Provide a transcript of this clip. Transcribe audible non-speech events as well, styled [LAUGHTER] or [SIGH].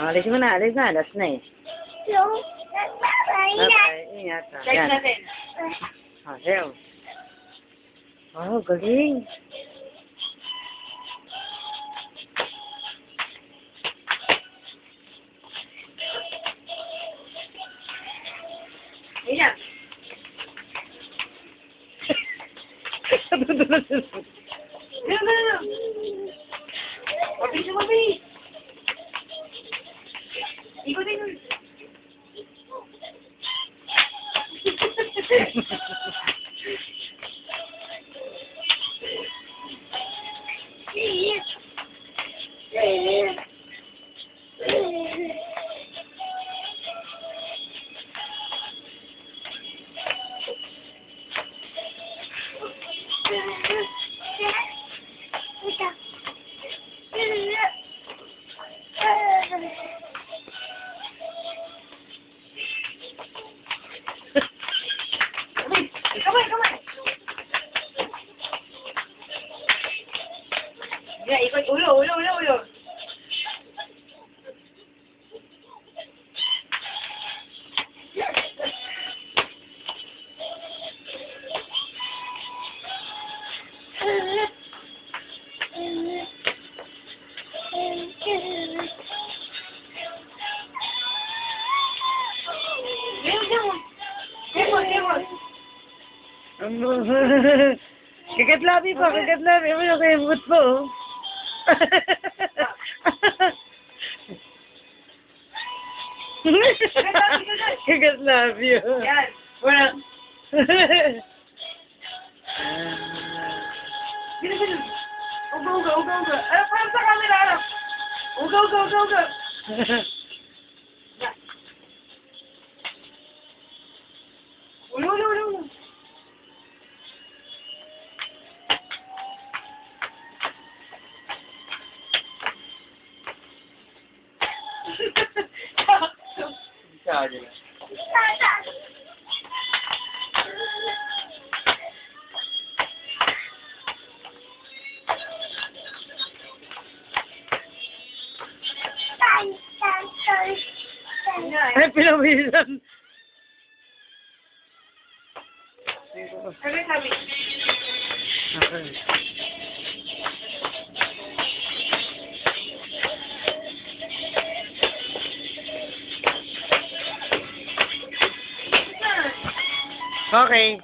Alis mo na, alis na. Last na eh. Yung nagbabayad. Bye-bye. Ingat. ah. Check natin. Oh, sayo. Oh, galing. Ayan. Ganun, ganun. Mabilis na mabilis. Ikutin mo. [LAUGHS] ơi, các bạn. Vậy coi, ui ui ui ui ui. [LAUGHS] Ano? kagat labi po, kagat labi. Ano yung kaimot po? kagat labi. Yan. Wala. Ganun, ganun. Uga, uga, uga, uga. Ano, parang sa camera, ano? Uga, uga, uga, uga. [LAUGHS] Chào chị. Happy Halloween. Every time we... Okay.